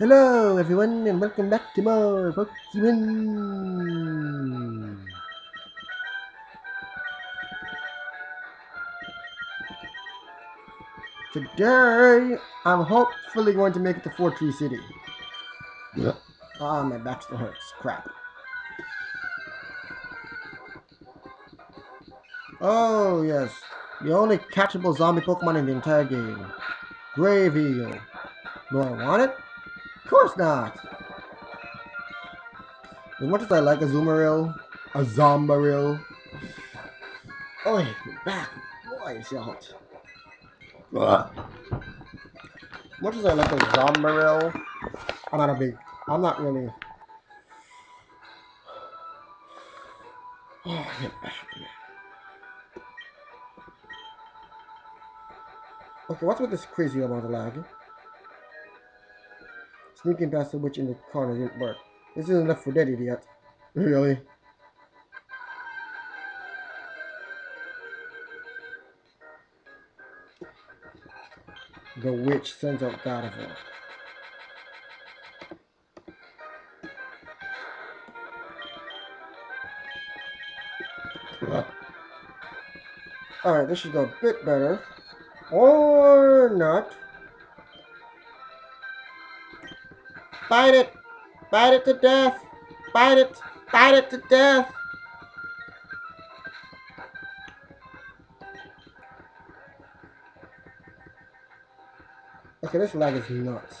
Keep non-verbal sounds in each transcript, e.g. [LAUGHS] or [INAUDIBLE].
Hello everyone and welcome back to more Pokemon! Today, I'm hopefully going to make it to Fortree City. Ah, my back still hurts. Crap. Oh, yes. The only catchable zombie Pokemon in the entire game. Graveel. Do I want it? Of course not. As much as I like a Zoomeril, a Zombaril. Oh, back. Why is? What? much as I like a Zombaril, I'm not a big. I'm not really. Oh, get back. Okay, what's with this crazy amount of lag? Sneaking past the witch in the corner didn't work. This isn't enough for that idiot. [LAUGHS] Really? The witch sends out Gardevoir. What? Alright, this should go a bit better. Or not. Bite it! Bite it to death! Bite it! Bite it to death! Okay, this lag is nuts.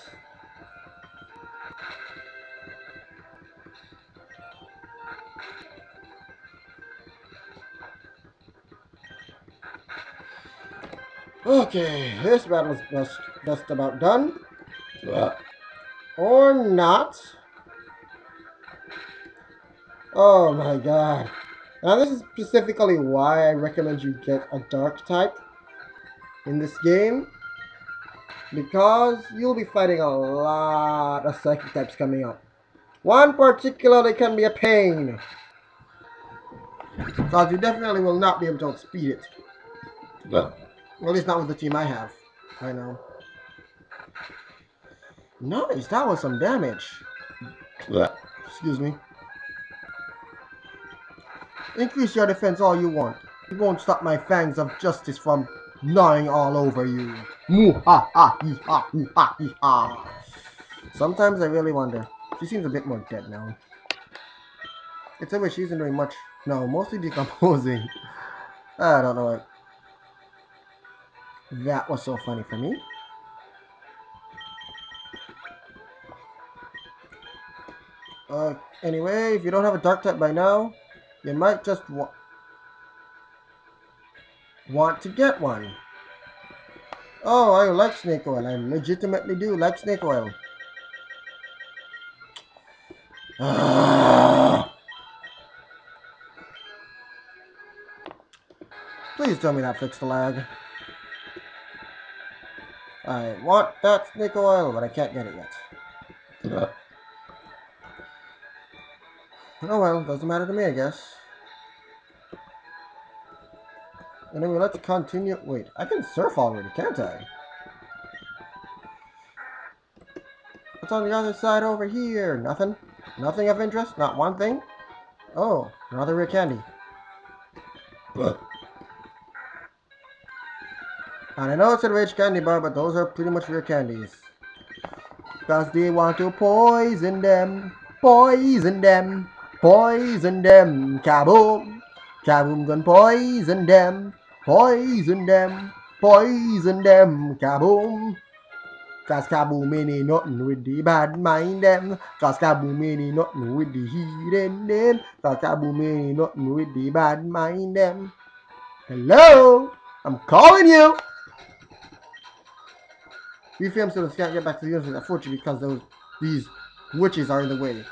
Okay, this battle's just, just about done. Or not. Oh my god. Now this is specifically why I recommend you get a dark type in this game. Because you'll be fighting a lot of psychic types coming up. One particularly can be a pain. Because you definitely will not be able to outspeed it. Well, at least not with the team I have right now. Nice, that was some damage. What? Excuse me. Increase your defense all you want. It won't stop my fangs of justice from gnawing all over you. Moo ha ha hee ha hoo ha hee ha. Sometimes I really wonder. She seems a bit more dead now. It's a way she isn't doing much. No, mostly decomposing. [LAUGHS] I don't know. That was so funny for me. Uh, anyway, if you don't have a dark type by now, you might just wa want to get one. Oh, I like snake oil. I legitimately do like snake oil. [SIGHS] Please tell me that fixed the lag. I want that snake oil, but I can't get it yet. [LAUGHS] Oh well, doesn't matter to me, I guess. Anyway, let's continue. Wait, I can surf already, can't I? What's on the other side over here? Nothing? Nothing of interest? Not one thing? Oh, another rare candy. What? And I know it's a rich candy bar, but those are pretty much rare candies. Because they want to poison them. Poison them. Poison them. Kaboom. Kaboom gun poison them. Poison them. Poison them. Kaboom. Cause Kaboom ain't nothing with the bad mind them. Cause Kaboom ain't nothing with the heathen them. Cause Kaboom ain't nothing with the bad mind them. Hello? I'm calling you! We film students can't get back to the university unfortunately because those these witches are in the way.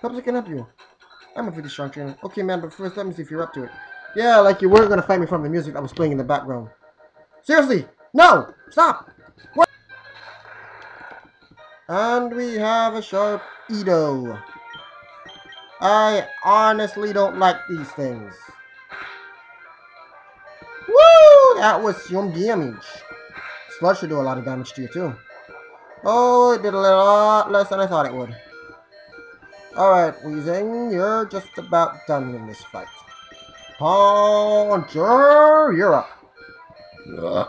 Perhaps I can help you. I'm a pretty strong trainer. Okay man, but first let me see if you're up to it. Yeah, like you weren't gonna fight me from the music that was playing in the background. Seriously! No! Stop! What? And we have a sharp Edo. I honestly don't like these things. Woo! That was some damage. Sludge should do a lot of damage to you too. Oh, it did a lot less than I thought it would. Alright, Weezing, you're just about done in this fight. Puncher, you're up. Uh,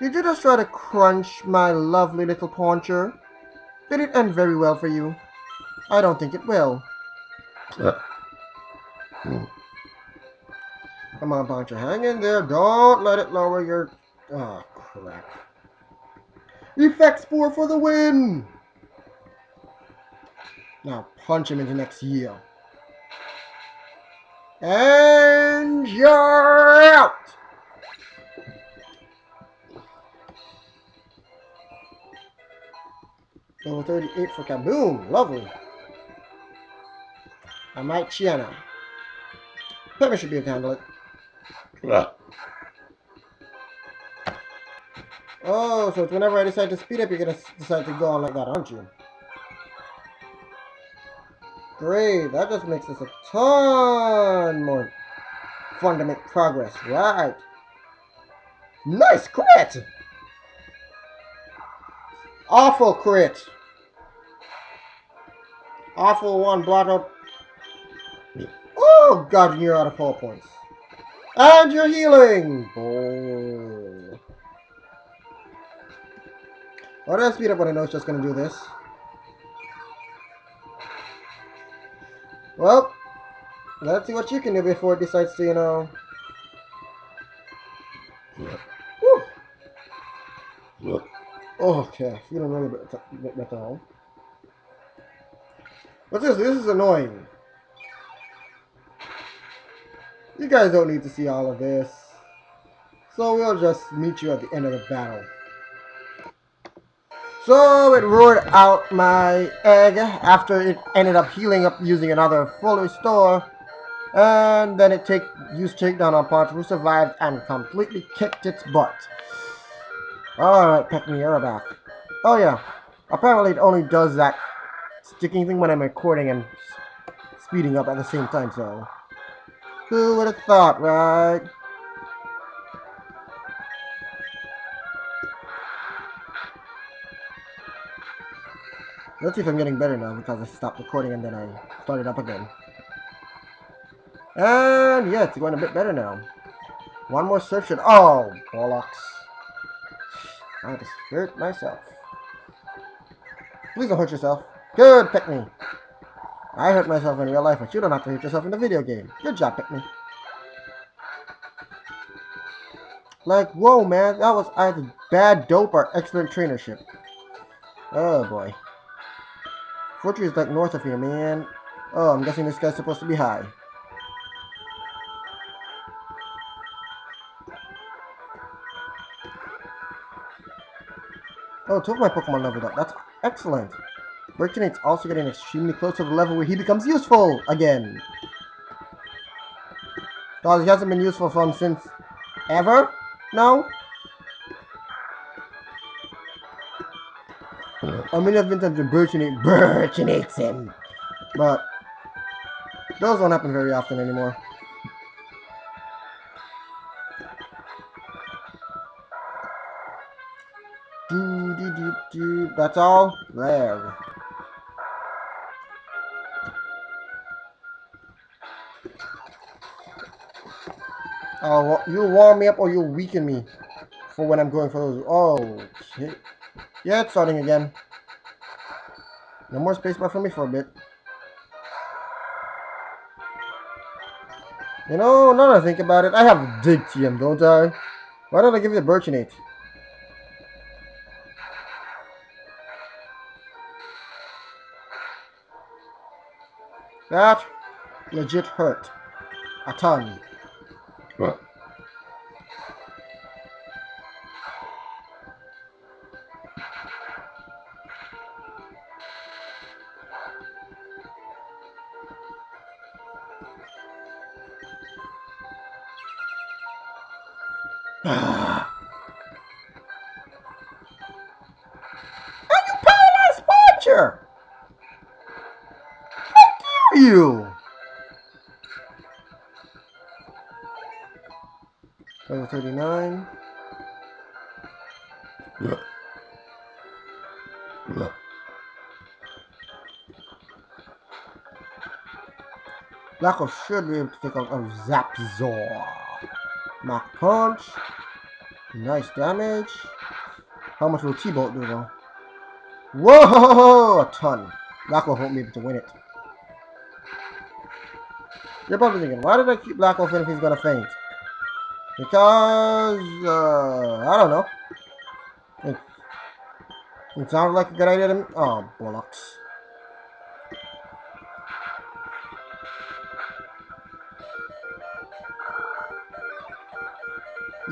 Did you just try to crunch my lovely little Puncher? Did it end very well for you? I don't think it will. uh, mm, Come on, Puncher, hang in there. Don't let it lower your... Oh, crap. Effect Spore for the win! Now punch him into next year. And you're out! Level 38 for Kaboom. Lovely. I might Chiana. Pepper should be able to handle it. uh, Oh, so it's whenever I decide to speed up, you're gonna decide to go on like that, aren't you? Great, that just makes this a ton more fun to make progress, right? Nice crit! Awful crit! Awful one, blot up. Oh god, you're out of pull points. And you're healing! Oh. Did I speed up when I know it's just gonna do this? Well, let's see what you can do before it decides to, you know. Oh, okay, feeling really better, bit better now. What's this? This is annoying. You guys don't need to see all of this. So we'll just meet you at the end of the battle. So it roared out my egg after it ended up healing up using another full restore. And then it take used takedown on Punch, who survived and completely kicked its butt. Alright, Peckney, you're back. Oh yeah, apparently it only does that sticking thing when I'm recording and speeding up at the same time, so... Who would have thought, right? Let's see if I'm getting better now because I stopped recording and then I started up again. And yeah, it's going a bit better now. One more search and oh, bollocks. I just hurt myself. Please don't hurt yourself. Good, pick me. I hurt myself in real life, but you don't have to hurt yourself in the video game. Good job, me. Like, whoa, man, that was either bad dope or excellent trainership. Oh boy. Fortress is like north of here, man. Oh, I'm guessing this guy's supposed to be high. Oh, two of my Pokemon leveled up. That's excellent. Merchant's also getting extremely close to the level where he becomes useful again. Because he hasn't been useful from since ever? No? Uh, I mean, I've been tempted to Birchinate, Birchinates him. But, those don't happen very often anymore. Do, do, do, do. That's all? There. Oh, you'll warm me up or you'll weaken me for when I'm going for those. Oh, shit. Yeah, it's starting again. No more spacebar for me for a bit. You know, now that I think about it, I have Dig TM, don't I? Why don't I give you the Birchinate? That legit hurt. A ton. uh, Dare you? Level 39. Yeah. Yeah. Blacko should be able to take out a Zapzor. Mach Punch. Nice damage. How much will T-Bolt do though? Whoa! A ton. Blacko won't be able to win it. You're probably thinking, why did I keep Blacko in if he's gonna faint? Because, uh, I don't know. It, it sounded like a good idea to me. Oh, bollocks.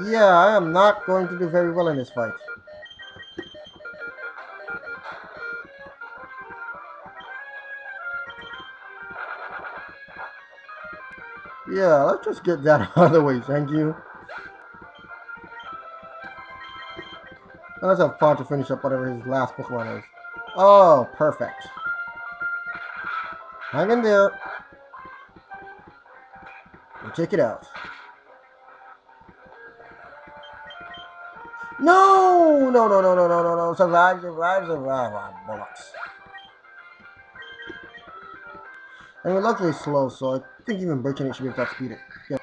Yeah, I am not going to do very well in this fight. Yeah, let's just get that [LAUGHS] out of the way, thank you. Let's have fun to finish up whatever his last Pokemon is. Oh, perfect. Hang in there. And check it out. No! No, no, no, no, no, no, no. Survive, survive, survive. Ah, bollocks. And we're luckily slow, so I think even Birching should be able to it. Yeah.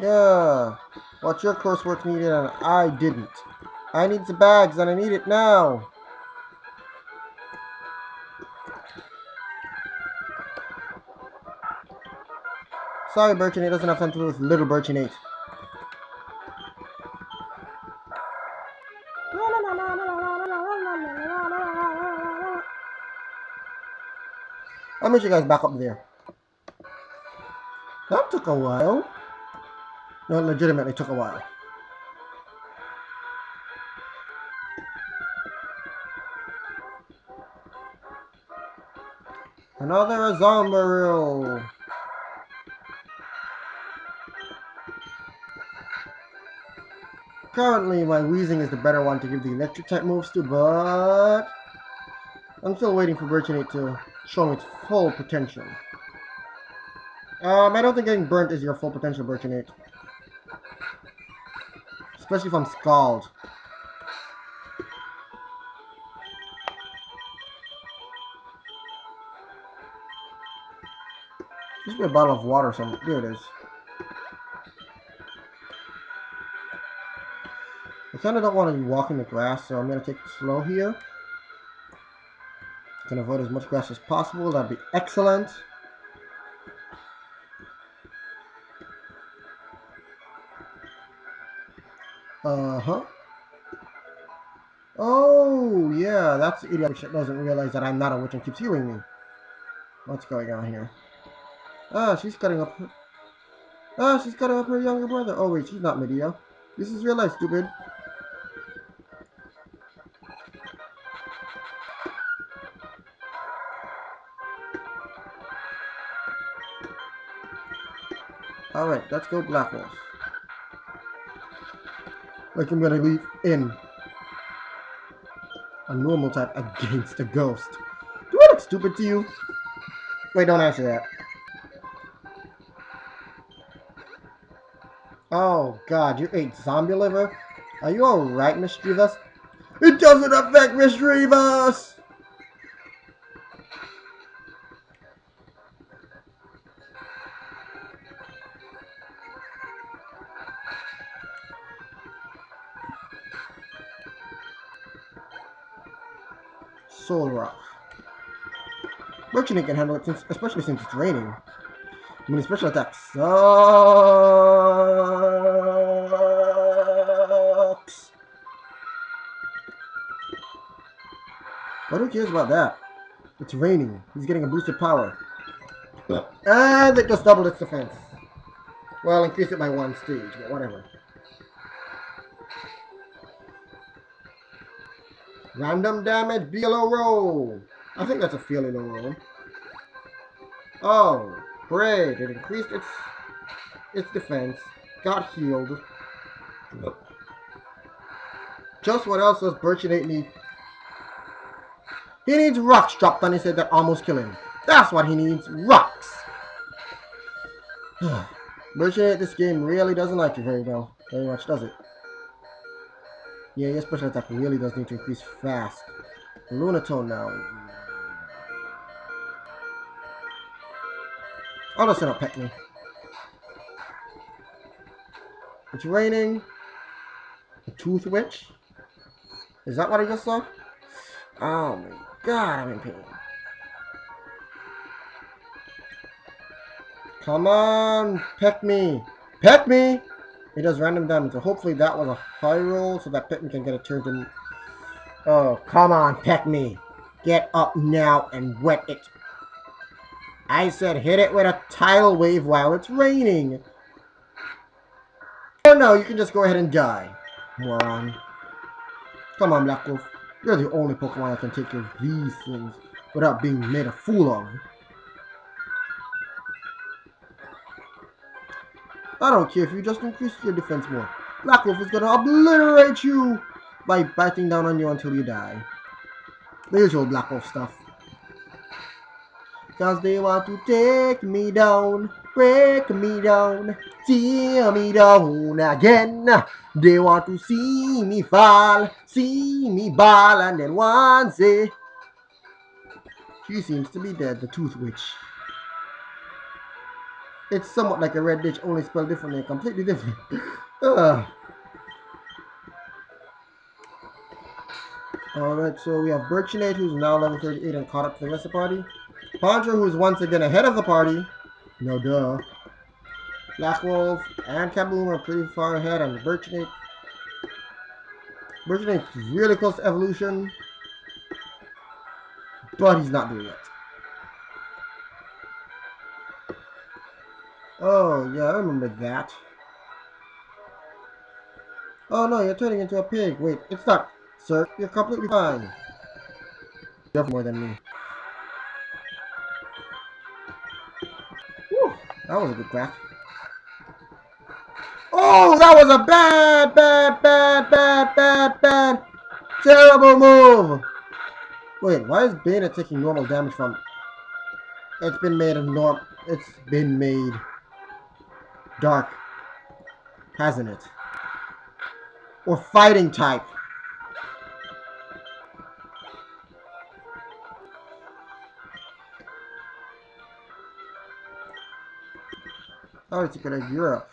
Yeah. Watch your coursework needed and I didn't. I need the bags and I need it now. Sorry, Birchin, it doesn't have something to do with little Birchin 8. I'll meet you guys back up there. That took a while. No, legitimately took a while. Another Azombaril. Currently, my Weezing is the better one to give the electric type moves to, but I'm still waiting for Birchinate to show its full potential. Um, I don't think getting burnt is your full potential, Birchinate. Especially if I'm scald. This be a bottle of water somewhere. There it is. I kind of don't want to be walking the grass, so I'm going to take it slow here. Can avoid as much grass as possible. That'd be excellent. Uh-huh. Oh, yeah, that's the idiot doesn't realize that I'm not a witch and keeps healing me. What's going on here? Ah, she's cutting up her... Ah, she's cutting up her younger brother. Oh, wait, she's not Medea. This is real life, stupid. Alright, let's go Black Wolf. Like I'm gonna leave in a normal type against a ghost. Do I look stupid to you? Wait, don't answer that. Oh god, you ate zombie liver? Are you alright, Mischievous? It doesn't affect Mischievous! Solrock. Merchant can handle it, since, especially since it's raining. I mean, special attack sucks. But who cares about that? It's raining. He's getting a boosted power. And it just doubled its defense. Well, increase it by one stage, but whatever. Random damage, BLO roll. I think that's a feeling roll. Oh, great. It increased its its defense. Got healed. Yep. Just what else does Birchinate need? He needs rocks dropped on his head that almost kill him. That's what he needs. Rocks. [SIGHS] Merchant, this game really doesn't like you very well. Very much, does it? Yeah, your special attack really does need to increase fast. Lunatone now. Oh, that's gonna pet me. It's raining. A tooth witch? Is that what I just saw? Oh my god, I'm in pain. Come on, peck me. Peck me! It does random damage, so hopefully that was a high roll so that me can get a turn to... Oh, come on, peck me. Get up now and wet it. I said hit it with a tidal wave while it's raining. Or no, you can just go ahead and die, moron. Come on, Black Wolf. You're the only Pokemon that can take care of these things without being made a fool of. I don't care if you just increase your defense more. Black Wolf is gonna obliterate you by biting down on you until you die. The usual Black Wolf stuff. Cause they want to take me down, break me down, tear me down again. They want to see me fall, see me ball, and then one say, she seems to be dead, the Tooth Witch. It's somewhat like a red dish, only spelled differently, completely different. [LAUGHS] uh. Alright, so we have Birchinate, who's now level 38 and caught up to the rest of the party. Poncho, who's once again ahead of the party. No duh. Black Wolf and Kaboom are pretty far ahead, and Birchinate. Birchinate's really close to evolution. But he's not doing yet. Oh, yeah, I remember that. Oh no, you're turning into a pig. Wait, it's not, sir. You're completely fine. You have more than me. Whew, that was a good crack. Oh, that was a bad, bad, bad, bad, bad, bad, terrible move. Wait, why is Beta taking normal damage from... It's been made of norm... It's been made dark, hasn't it? Or fighting type. Oh, it's good at Europe.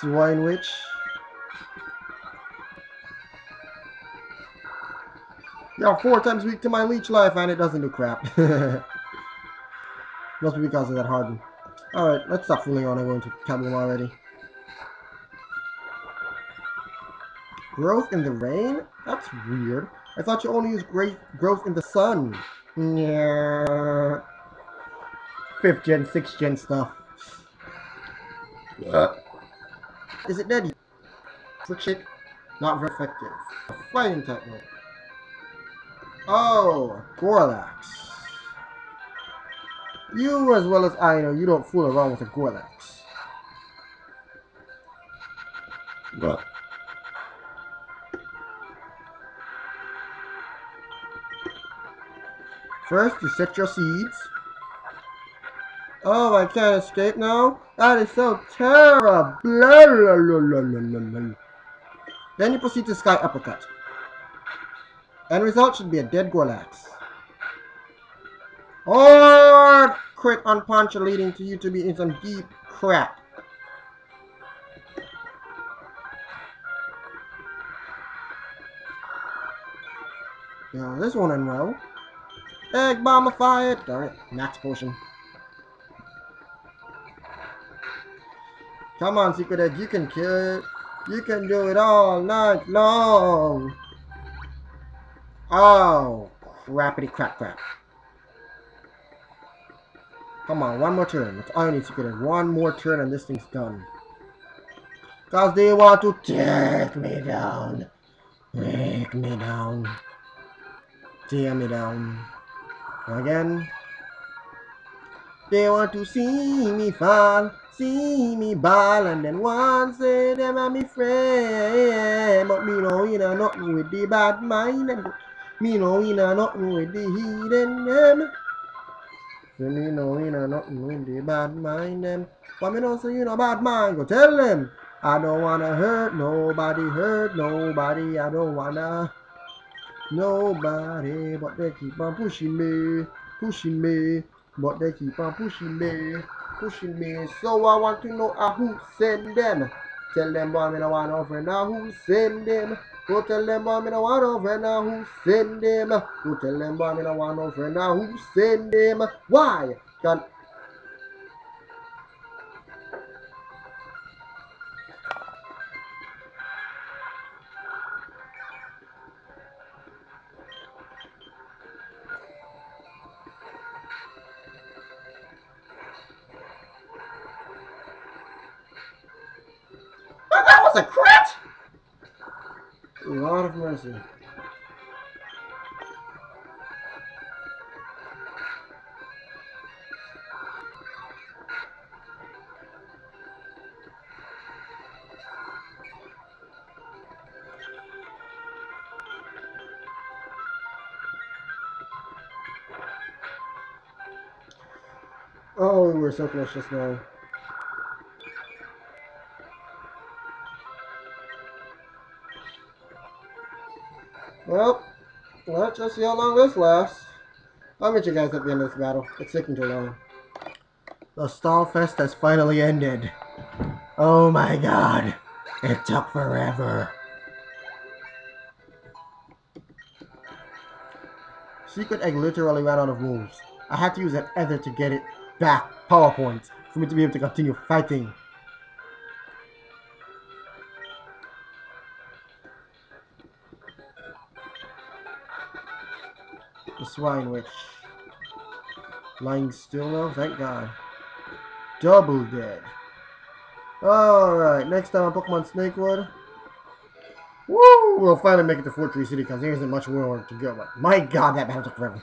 Swine Witch. You're four times weak to my leech life and it doesn't do crap. [LAUGHS] Must be because of that harden. Alright, let's stop fooling around and go into Kaboom already. Growth in the rain? That's weird. I thought you only use great growth in the sun. Yeah. Fifth gen, sixth gen stuff. What? Is it dead? Friction? Not very effective. Fighting type mode. Oh, Gorlax. You as well as I know you don't fool around with a Gorlax. What? First, you set your seeds. Oh, I can't escape now? That is so terrible. Blah, blah, blah. Then you proceed to Sky Uppercut. End result should be a dead Gorlax. Or crit on leading to you to be in some deep crap. Yeah, this one end well. Egg bomb fired. Darn it, max potion. Come on, Secret Egg, you can kill it. You can do it all night long. Oh, crappity crap crap. Come on, one more turn. That's all you need, to get Egg. One more turn and this thing's done. Cause they want to take me down. Take me down. Tear me down. Again. They want to see me fall, see me ball, and then one say them are me friend. But me know you know nothing with the bad mind, and me know you know nothing with the heathen them. Say me know me know nothing bad mind them. But me know say you know bad mind, go tell them. I don't wanna hurt nobody, hurt nobody. I don't wanna nobody, but they keep on pushing me, pushing me, but they keep on pushing me, pushing me. So I want to know uh, who send them. Tell them boy me no want no friend now who send them. Go tell them boy me no want no friend now who send them. Go tell them boy me no want no friend now who send them. Why? Can Oh, we were so close just now. Let's just see how long this lasts. I'll meet you guys at the end of this battle. It's taking too long. The stall fest has finally ended. Oh my god. It took forever. Secret Egg literally ran out of moves. I had to use an ether to get it back power points for me to be able to continue fighting. The Swine Witch. Lying still now, thank god. Double dead. Alright, next time on Pokemon Snakewood. Woo! We'll finally make it to Fortree City because there isn't much more to go. But my god, that battle took forever.